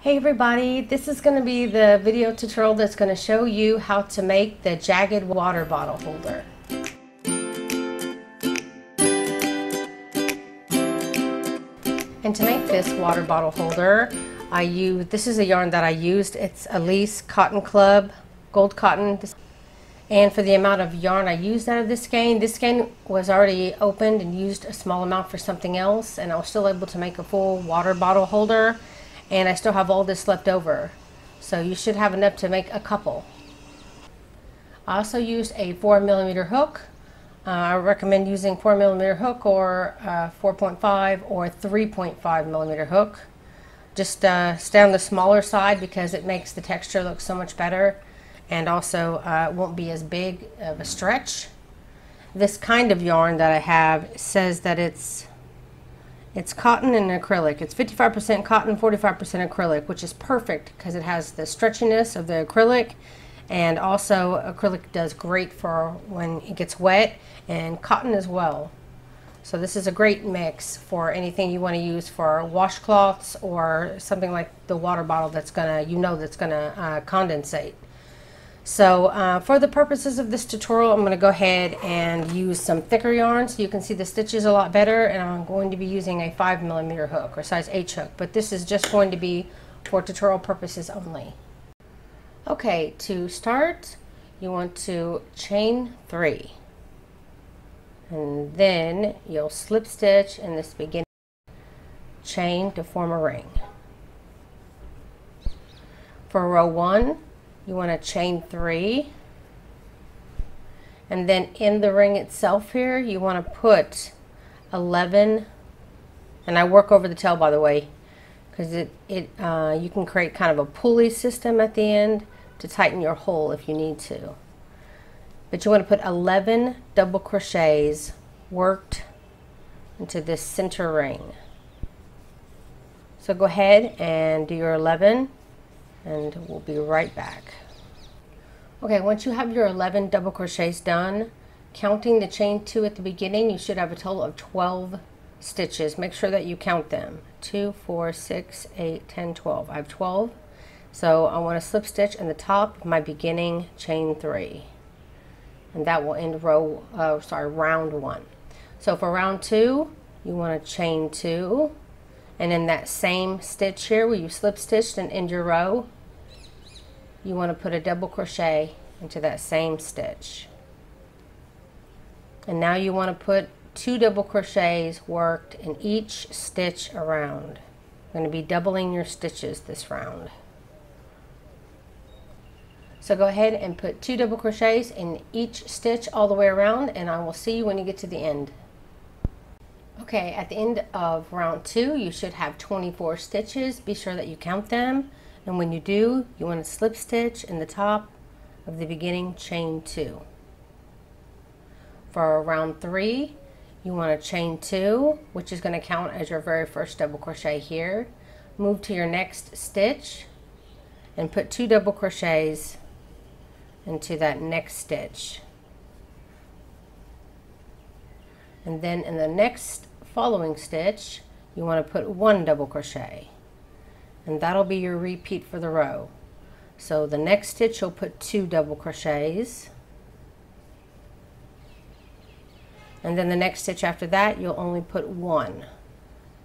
Hey everybody, this is going to be the video tutorial that's going to show you how to make the jagged water bottle holder. And to make this water bottle holder, I use, this is a yarn that I used, it's Alize Cotton Club Gold Cotton. And for the amount of yarn I used out of this skein, this skein was already opened and used a small amount for something else and I was still able to make a full water bottle holder and I still have all this left over. So you should have enough to make a couple. I also used a 4 millimeter hook. Uh, I recommend using 4 millimeter hook or uh, 4.5 or 3.5 millimeter hook. Just uh, stay on the smaller side because it makes the texture look so much better and also uh, won't be as big of a stretch. This kind of yarn that I have says that it's it's cotton and acrylic. It's 55% cotton, 45% acrylic, which is perfect because it has the stretchiness of the acrylic and also acrylic does great for when it gets wet and cotton as well. So this is a great mix for anything you want to use for washcloths or something like the water bottle that's gonna, you know that's gonna uh, condensate. So uh, for the purposes of this tutorial, I'm going to go ahead and use some thicker yarn so you can see the stitches a lot better. And I'm going to be using a 5 millimeter hook or size H hook. But this is just going to be for tutorial purposes only. Okay, to start, you want to chain 3. And then you'll slip stitch in this beginning chain to form a ring. For row 1, you want to chain three. And then in the ring itself here you want to put 11 and I work over the tail by the way because it, it uh, you can create kind of a pulley system at the end to tighten your hole if you need to. But you want to put 11 double crochets worked into this center ring. So go ahead and do your 11 and we'll be right back. Okay, once you have your 11 double crochets done, counting the chain two at the beginning, you should have a total of 12 stitches. Make sure that you count them. 2, 4, 6, 8, 10, 12. I have 12. So I want to slip stitch in the top of my beginning chain 3. And that will end row, uh, sorry, round 1. So for round 2, you want to chain 2. And in that same stitch here where you slip stitched and end your row, you want to put a double crochet into that same stitch. And now you want to put two double crochets worked in each stitch around. You're going to be doubling your stitches this round. So go ahead and put two double crochets in each stitch all the way around and I will see you when you get to the end. Okay, at the end of round two, you should have 24 stitches. Be sure that you count them. And when you do, you want to slip stitch in the top of the beginning chain two. For round three, you want to chain two, which is going to count as your very first double crochet here. Move to your next stitch and put two double crochets into that next stitch. And then in the next following stitch, you want to put one double crochet and that'll be your repeat for the row. So the next stitch you'll put two double crochets and then the next stitch after that you'll only put one.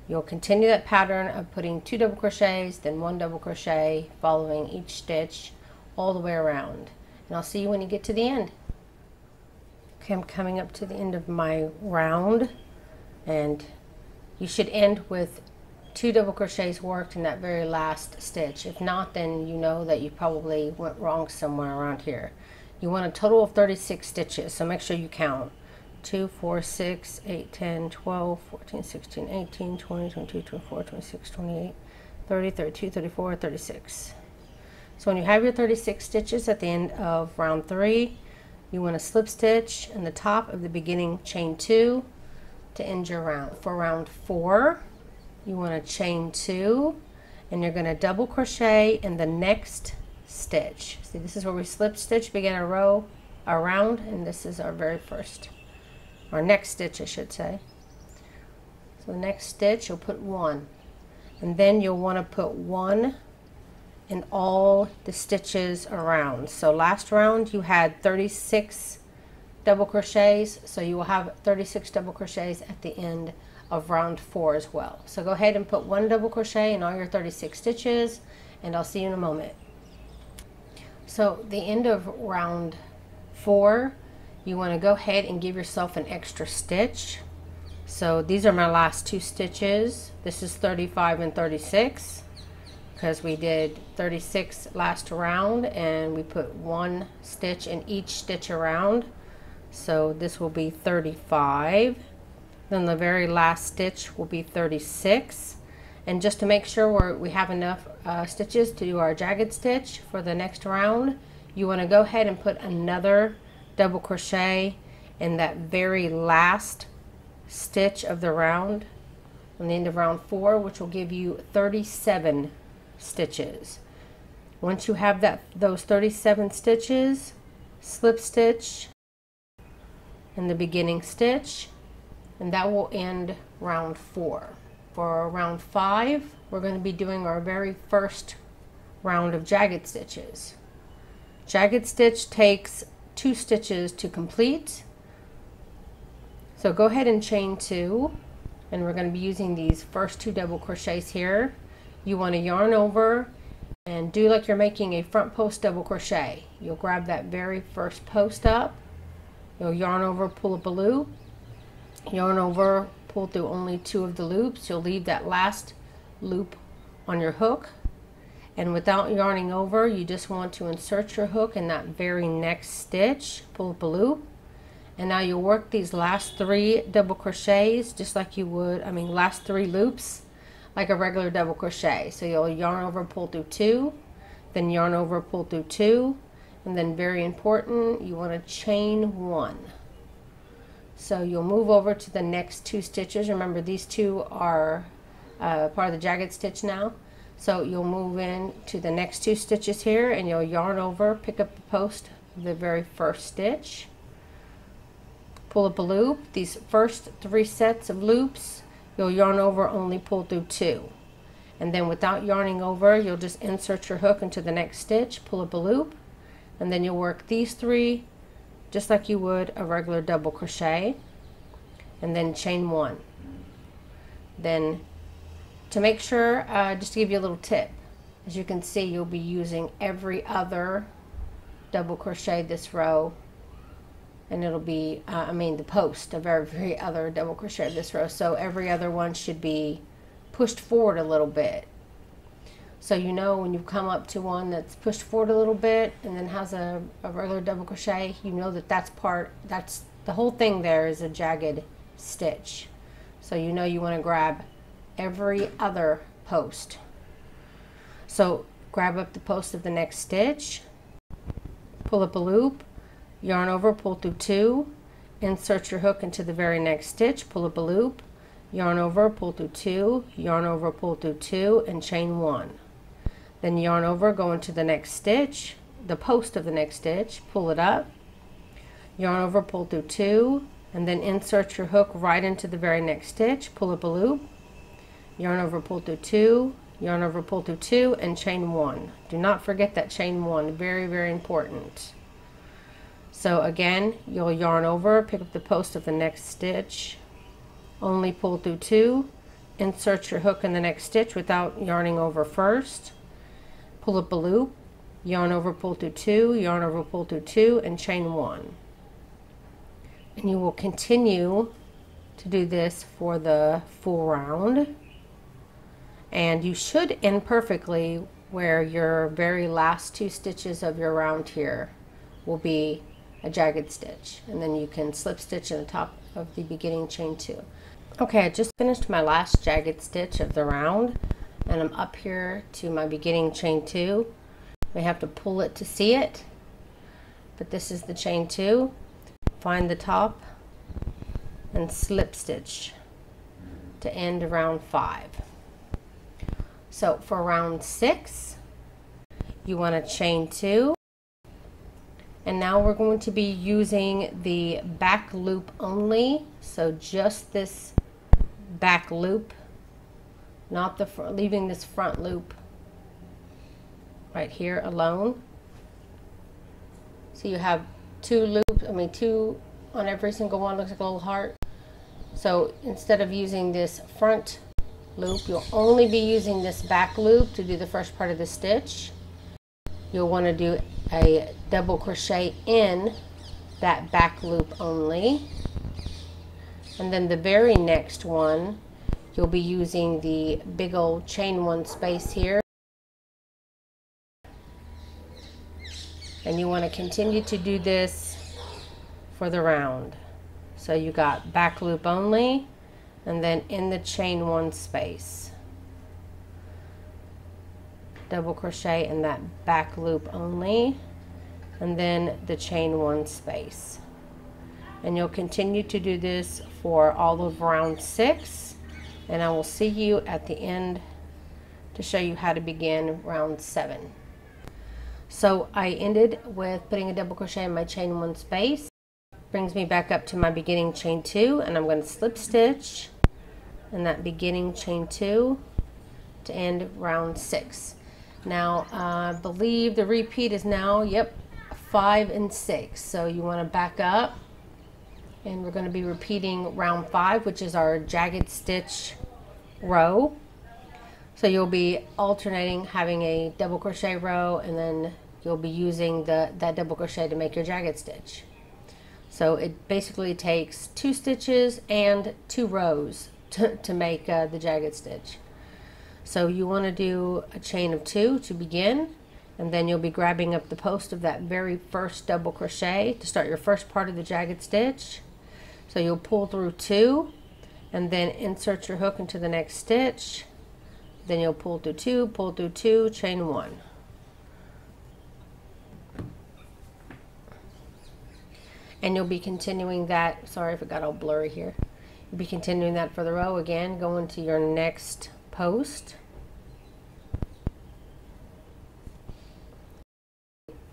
You'll continue that pattern of putting two double crochets then one double crochet following each stitch all the way around and I'll see you when you get to the end. Okay, I'm coming up to the end of my round and you should end with two double crochets worked in that very last stitch. If not, then you know that you probably went wrong somewhere around here. You want a total of 36 stitches, so make sure you count. 2, 4, 6, 8, 10, 12, 14, 16, 18, 20, 22, 24, 26, 28, 30, 32, 34, 36. So when you have your 36 stitches at the end of round 3, you want to slip stitch in the top of the beginning chain 2 to end your round. For round 4, you want to chain two and you're going to double crochet in the next stitch. See, this is where we slip stitch, begin a row around, and this is our very first, our next stitch, I should say. So the next stitch, you'll put one, and then you'll want to put one in all the stitches around. So last round you had 36 double crochets, so you will have 36 double crochets at the end of round four as well. So go ahead and put one double crochet in all your 36 stitches and I'll see you in a moment. So the end of round four, you want to go ahead and give yourself an extra stitch. So these are my last two stitches. This is 35 and 36 because we did 36 last round and we put one stitch in each stitch around. So this will be 35. Then the very last stitch will be 36. And just to make sure we have enough uh, stitches to do our jagged stitch for the next round, you want to go ahead and put another double crochet in that very last stitch of the round on the end of round four, which will give you 37 stitches. Once you have that those 37 stitches, slip stitch in the beginning stitch and that will end round four. For round five, we're going to be doing our very first round of jagged stitches. Jagged stitch takes two stitches to complete. So go ahead and chain two and we're going to be using these first two double crochets here. You want to yarn over and do like you're making a front post double crochet. You'll grab that very first post up You'll yarn over, pull up a loop, yarn over, pull through only two of the loops. You'll leave that last loop on your hook. And without yarning over, you just want to insert your hook in that very next stitch, pull up a loop. And now you'll work these last three double crochets just like you would, I mean last three loops like a regular double crochet. So you'll yarn over, pull through two, then yarn over, pull through two, and then very important, you want to chain one. So you'll move over to the next two stitches. Remember these two are uh, part of the jagged stitch now. So you'll move in to the next two stitches here and you'll yarn over, pick up the post the very first stitch. Pull up a loop. These first three sets of loops, you'll yarn over, only pull through two. And then without yarning over, you'll just insert your hook into the next stitch, pull up a loop, and then you'll work these three just like you would a regular double crochet. And then chain one. Then to make sure uh, just to give you a little tip as you can see you'll be using every other double crochet this row. And it'll be uh, I mean the post of every other double crochet this row. So every other one should be pushed forward a little bit so you know when you come up to one that's pushed forward a little bit and then has a, a regular double crochet, you know that that's part, that's the whole thing there is a jagged stitch. So you know you want to grab every other post. So grab up the post of the next stitch, pull up a loop, yarn over, pull through two, insert your hook into the very next stitch, pull up a loop, yarn over, pull through two, yarn over, pull through two, and chain one. Then yarn over, go into the next stitch, the post of the next stitch, pull it up, yarn over, pull through two, and then insert your hook right into the very next stitch, pull up a loop, yarn over, pull through two, yarn over, pull through two, and chain one. Do not forget that chain one, very, very important. So again, you'll yarn over, pick up the post of the next stitch, only pull through two, insert your hook in the next stitch without yarning over first, pull up a loop, yarn over, pull through two, yarn over, pull through two, and chain one. And you will continue to do this for the full round. And you should end perfectly where your very last two stitches of your round here will be a jagged stitch. And then you can slip stitch in the top of the beginning chain two. Okay, I just finished my last jagged stitch of the round and I'm up here to my beginning chain two. We have to pull it to see it, but this is the chain two. Find the top and slip stitch to end round five. So for round six, you want to chain two. And now we're going to be using the back loop only. So just this back loop not the leaving this front loop right here alone. So you have two loops, I mean two on every single one, looks like a little heart. So instead of using this front loop, you'll only be using this back loop to do the first part of the stitch. You'll want to do a double crochet in that back loop only. And then the very next one, you'll be using the big old chain one space here. And you want to continue to do this for the round. So you got back loop only and then in the chain one space. Double crochet in that back loop only and then the chain one space. And you'll continue to do this for all of round six and I will see you at the end to show you how to begin round seven. So I ended with putting a double crochet in my chain one space brings me back up to my beginning chain two and I'm going to slip stitch in that beginning chain two to end round six. Now I believe the repeat is now, yep, five and six. So you want to back up and we're going to be repeating round five, which is our jagged stitch row. So you'll be alternating having a double crochet row and then you'll be using the that double crochet to make your jagged stitch. So it basically takes two stitches and two rows to, to make uh, the jagged stitch. So you want to do a chain of two to begin and then you'll be grabbing up the post of that very first double crochet to start your first part of the jagged stitch. So you'll pull through two and then insert your hook into the next stitch. Then you'll pull through two, pull through two, chain one. and you'll be continuing that sorry if it got all blurry here you'll be continuing that for the row again going to your next post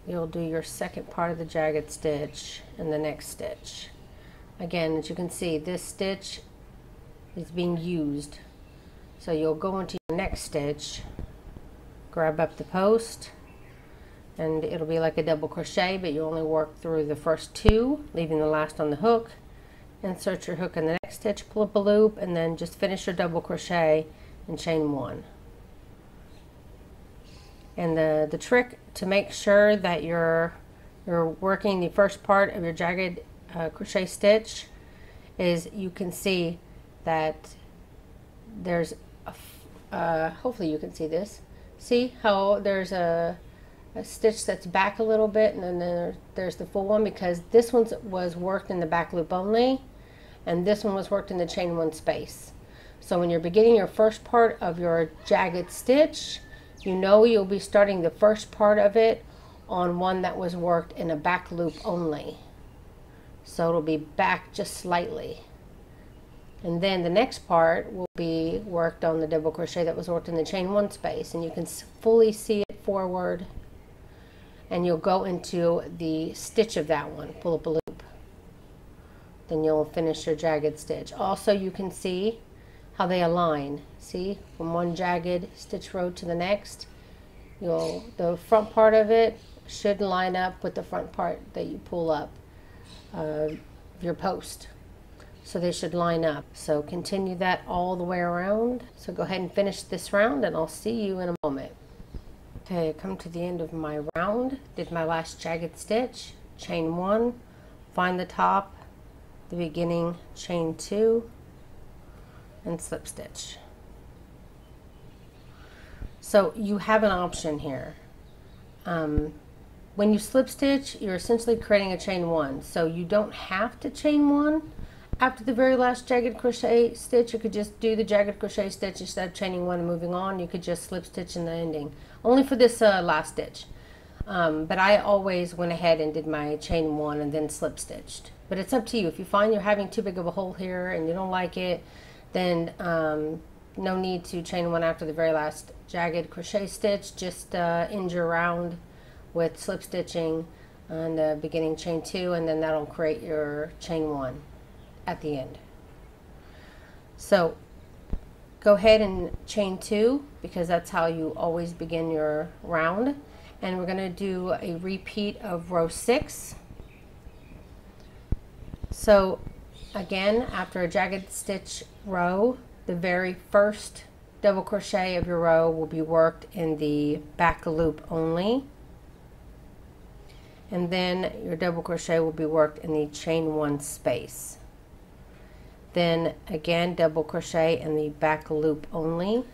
you'll do your second part of the jagged stitch in the next stitch again as you can see this stitch is being used. So you'll go into your next stitch grab up the post and it'll be like a double crochet but you only work through the first two leaving the last on the hook insert your hook in the next stitch pull up a loop and then just finish your double crochet and chain one. And the the trick to make sure that you're you're working the first part of your jagged uh, crochet stitch is you can see that there's a, uh, hopefully you can see this see how there's a a stitch that's back a little bit and then there, there's the full one because this one was worked in the back loop only and this one was worked in the chain one space. So when you're beginning your first part of your jagged stitch, you know you'll be starting the first part of it on one that was worked in a back loop only. So it'll be back just slightly. And then the next part will be worked on the double crochet that was worked in the chain one space and you can fully see it forward and you'll go into the stitch of that one, pull up a loop. Then you'll finish your jagged stitch. Also, you can see how they align. See, from one jagged stitch row to the next, you'll the front part of it should line up with the front part that you pull up uh, your post. So they should line up. So continue that all the way around. So go ahead and finish this round and I'll see you in a moment. Okay, come to the end of my round, did my last jagged stitch, chain one, find the top, the beginning, chain two, and slip stitch. So you have an option here. Um, when you slip stitch, you're essentially creating a chain one. So you don't have to chain one after the very last jagged crochet stitch. You could just do the jagged crochet stitch instead of chaining one and moving on. You could just slip stitch in the ending only for this uh, last stitch. Um, but I always went ahead and did my chain one and then slip stitched. But it's up to you. If you find you're having too big of a hole here and you don't like it, then um, no need to chain one after the very last jagged crochet stitch. Just uh, end your round with slip stitching on the beginning chain two and then that'll create your chain one at the end. So go ahead and chain two because that's how you always begin your round. And we're going to do a repeat of row six. So again after a jagged stitch row the very first double crochet of your row will be worked in the back loop only and then your double crochet will be worked in the chain one space. Then again double crochet in the back loop only.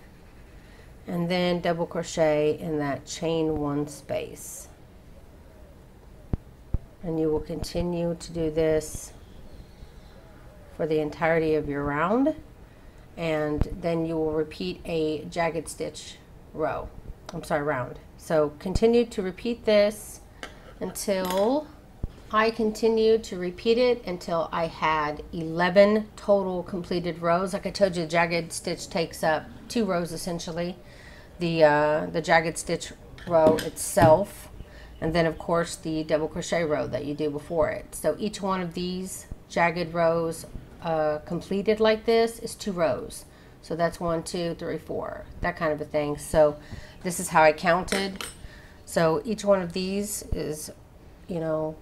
And then double crochet in that chain one space. And you will continue to do this for the entirety of your round. And then you will repeat a jagged stitch row. I'm sorry round. So continue to repeat this until I continued to repeat it until I had 11 total completed rows. Like I told you, the jagged stitch takes up two rows essentially. The, uh, the jagged stitch row itself, and then of course the double crochet row that you do before it. So each one of these jagged rows uh, completed like this is two rows. So that's one, two, three, four, that kind of a thing. So this is how I counted. So each one of these is, you know,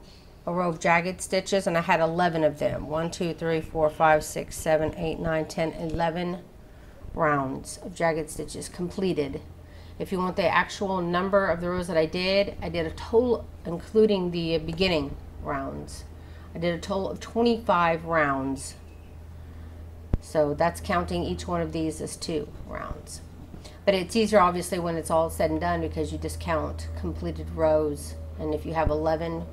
a row of jagged stitches and I had 11 of them. 1, 2, 3, 4, 5, 6, 7, 8, 9, 10, 11 rounds of jagged stitches completed. If you want the actual number of the rows that I did, I did a total, including the beginning rounds. I did a total of 25 rounds. So that's counting each one of these as two rounds. But it's easier obviously when it's all said and done because you just count completed rows. And if you have 11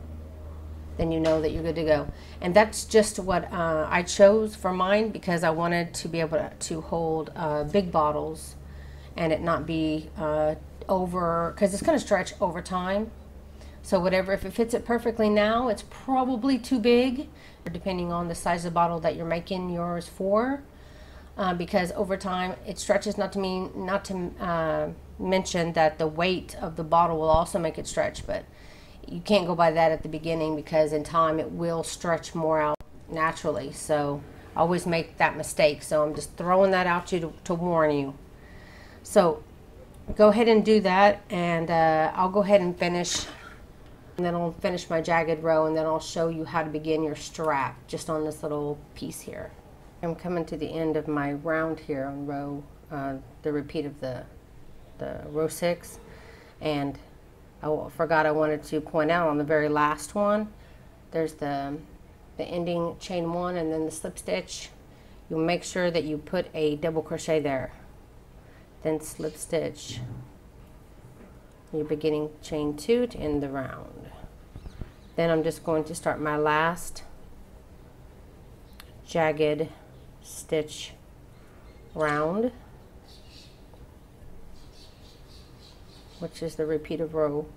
then you know that you're good to go. And that's just what uh, I chose for mine because I wanted to be able to, to hold uh, big bottles and it not be uh, over, because it's going to stretch over time. So whatever, if it fits it perfectly now, it's probably too big, depending on the size of the bottle that you're making yours for. Uh, because over time it stretches. Not to mean, not to uh, mention that the weight of the bottle will also make it stretch, but you can't go by that at the beginning because in time it will stretch more out naturally. So I always make that mistake. So I'm just throwing that out to you to, to warn you. So go ahead and do that and uh, I'll go ahead and finish and then I'll finish my jagged row and then I'll show you how to begin your strap just on this little piece here. I'm coming to the end of my round here on row, uh, the repeat of the, the row six and I forgot I wanted to point out on the very last one, there's the, the ending chain one and then the slip stitch. You make sure that you put a double crochet there. Then slip stitch. You're beginning chain two to end the round. Then I'm just going to start my last jagged stitch round. which is the repeat of row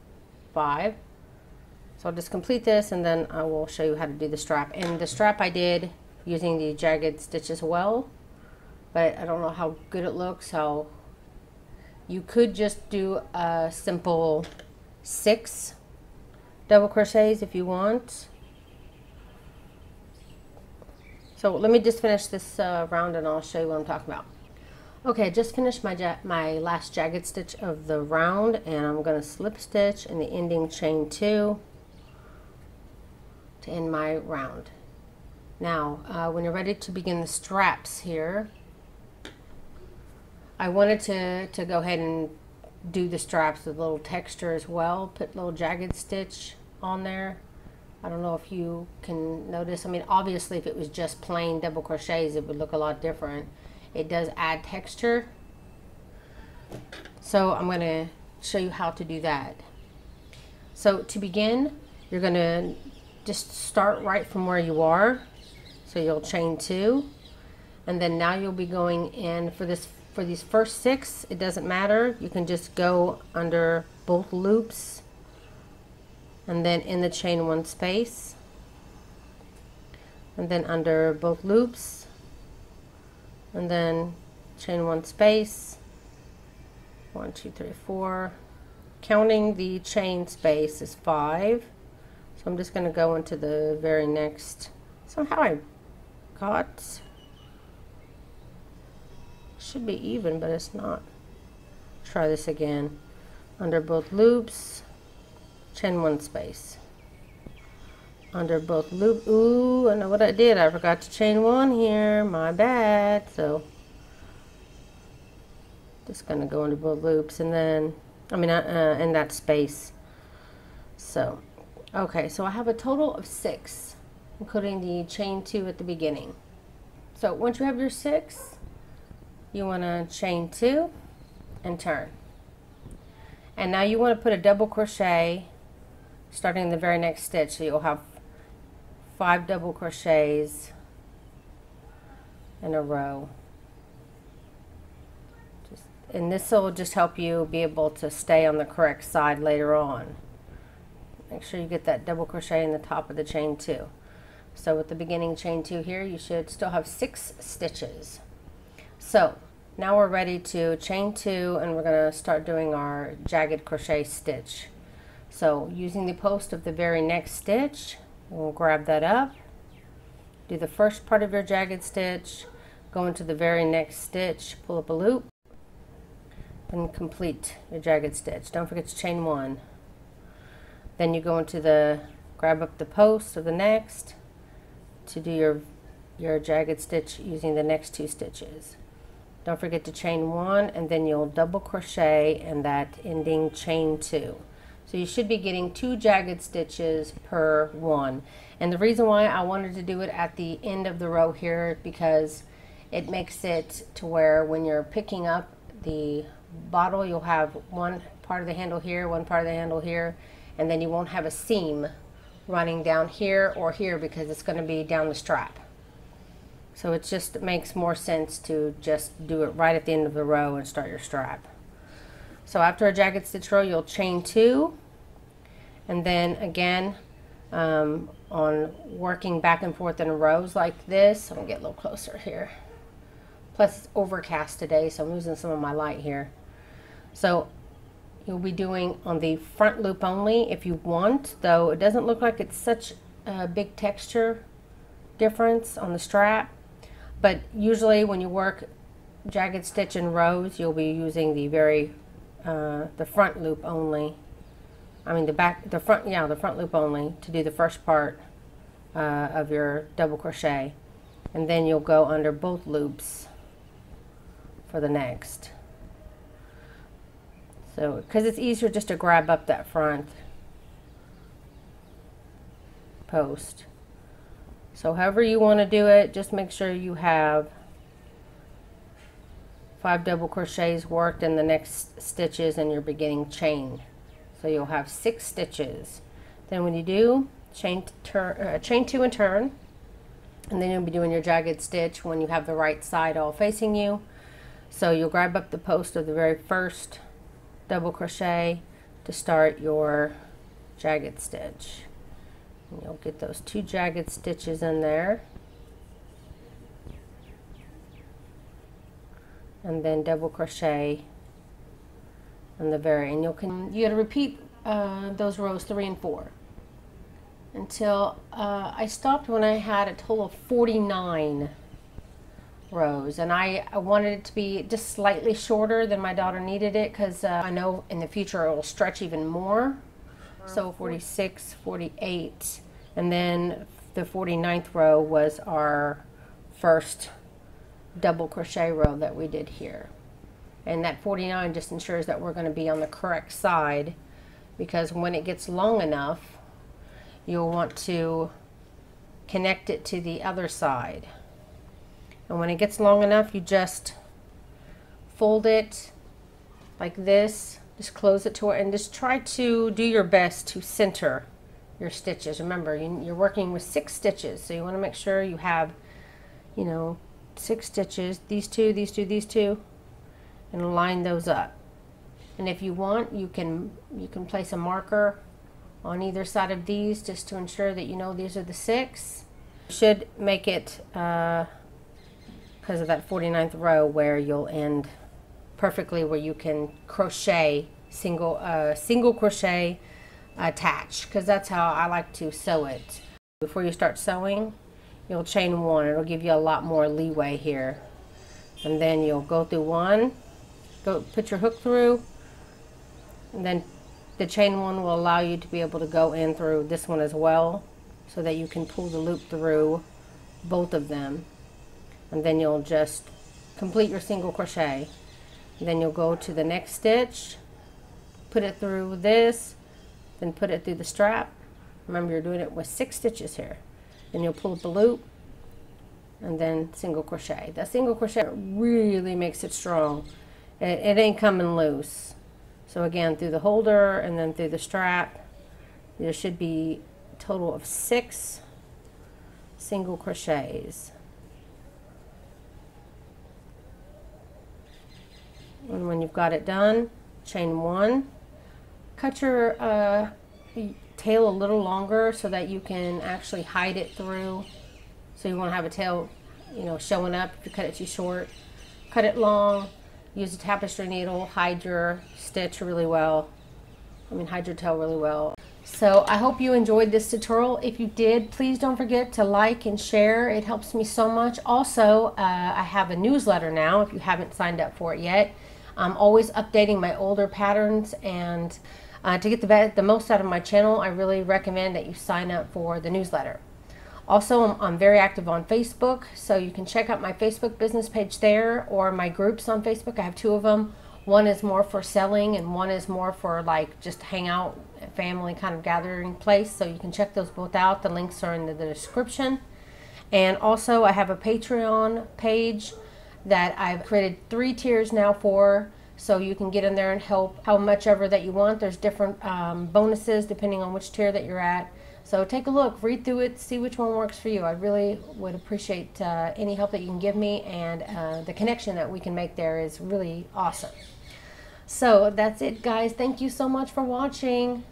five. So I'll just complete this and then I will show you how to do the strap. And the strap I did using the jagged stitch as well, but I don't know how good it looks. So you could just do a simple six double crochets if you want. So let me just finish this uh, round and I'll show you what I'm talking about. Okay, just finished my, my last jagged stitch of the round and I'm going to slip stitch in the ending chain two to end my round. Now, uh, when you're ready to begin the straps here, I wanted to, to go ahead and do the straps with a little texture as well, put a little jagged stitch on there. I don't know if you can notice. I mean, obviously if it was just plain double crochets, it would look a lot different it does add texture. So I'm going to show you how to do that. So to begin, you're going to just start right from where you are. So you'll chain two. And then now you'll be going in for this for these first six, it doesn't matter. You can just go under both loops and then in the chain one space. And then under both loops. And then chain one space. One two three four. Counting the chain space is five. So I'm just going to go into the very next. Somehow I got. Should be even, but it's not. Try this again. Under both loops, chain one space. Under both loop, ooh, I know what I did. I forgot to chain one here, my bad. So, just gonna go under both loops and then, I mean, uh, uh, in that space. So, okay, so I have a total of six, including the chain two at the beginning. So once you have your six, you want to chain two and turn. And now you want to put a double crochet starting the very next stitch. So you'll have five double crochets in a row. Just, and this will just help you be able to stay on the correct side later on. Make sure you get that double crochet in the top of the chain two. So with the beginning chain two here, you should still have six stitches. So now we're ready to chain two and we're going to start doing our jagged crochet stitch. So using the post of the very next stitch, we'll grab that up, do the first part of your jagged stitch, go into the very next stitch, pull up a loop, and complete your jagged stitch. Don't forget to chain one. Then you go into the, grab up the post of the next, to do your, your jagged stitch using the next two stitches. Don't forget to chain one and then you'll double crochet in that ending chain two. So you should be getting two jagged stitches per one. And the reason why I wanted to do it at the end of the row here because it makes it to where when you're picking up the bottle, you'll have one part of the handle here, one part of the handle here, and then you won't have a seam running down here or here because it's going to be down the strap. So it just makes more sense to just do it right at the end of the row and start your strap. So after a jagged stitch row, you'll chain two, and then again, um, on working back and forth in rows like this, I'm gonna get a little closer here. Plus it's overcast today, so I'm losing some of my light here. So you'll be doing on the front loop only if you want, though it doesn't look like it's such a big texture difference on the strap. But usually when you work jagged stitch in rows, you'll be using the very, uh, the front loop only. I mean the back, the front, yeah, the front loop only to do the first part uh, of your double crochet. And then you'll go under both loops for the next. So, because it's easier just to grab up that front post. So however you want to do it, just make sure you have five double crochets worked in the next stitches in your beginning chain. So you'll have six stitches. Then when you do, chain, turn, uh, chain two and turn, and then you'll be doing your jagged stitch when you have the right side all facing you. So you'll grab up the post of the very first double crochet to start your jagged stitch. And you'll get those two jagged stitches in there. And then double crochet in the very, and you'll can you got to repeat uh, those rows three and four until uh, I stopped when I had a total of 49 rows and I, I wanted it to be just slightly shorter than my daughter needed it because uh, I know in the future it will stretch even more. So 46 48 and then the 49th row was our first double crochet row that we did here and that 49 just ensures that we're going to be on the correct side because when it gets long enough you'll want to connect it to the other side and when it gets long enough, you just fold it like this. Just close it to it and just try to do your best to center your stitches. Remember, you're working with six stitches, so you want to make sure you have, you know, six stitches. These two, these two, these two, and line those up. And if you want, you can you can place a marker on either side of these just to ensure that you know these are the six. Should make it. Uh, because of that 49th row where you'll end perfectly where you can crochet single uh, single crochet attach because that's how I like to sew it before you start sewing you'll chain one. It'll give you a lot more leeway here. And then you'll go through one, go put your hook through, and then the chain one will allow you to be able to go in through this one as well so that you can pull the loop through both of them. And then you'll just complete your single crochet. Then you'll go to the next stitch put it through this then put it through the strap. Remember you're doing it with six stitches here then you'll pull up the loop and then single crochet. That single crochet really makes it strong. It, it ain't coming loose. So again through the holder and then through the strap there should be a total of six single crochets. And when you've got it done chain one. Cut your uh, tail a little longer so that you can actually hide it through so you won't have a tail you know showing up if you cut it too short cut it long use a tapestry needle hide your stitch really well I mean hide your tail really well so I hope you enjoyed this tutorial. If you did, please don't forget to like and share. It helps me so much. Also, uh, I have a newsletter now if you haven't signed up for it yet. I'm always updating my older patterns and uh, to get the, the most out of my channel, I really recommend that you sign up for the newsletter. Also, I'm, I'm, very active on Facebook, so you can check out my Facebook business page there or my groups on Facebook. I have two of them. One is more for selling and one is more for like just hang out, family kind of gathering place. So you can check those both out. The links are in the, the description. And also I have a Patreon page that I've created three tiers now for so you can get in there and help how much ever that you want. There's different um, bonuses depending on which tier that you're at. So take a look, read through it, see which one works for you. I really would appreciate uh, any help that you can give me, and uh, the connection that we can make there is really awesome. So that's it, guys. Thank you so much for watching.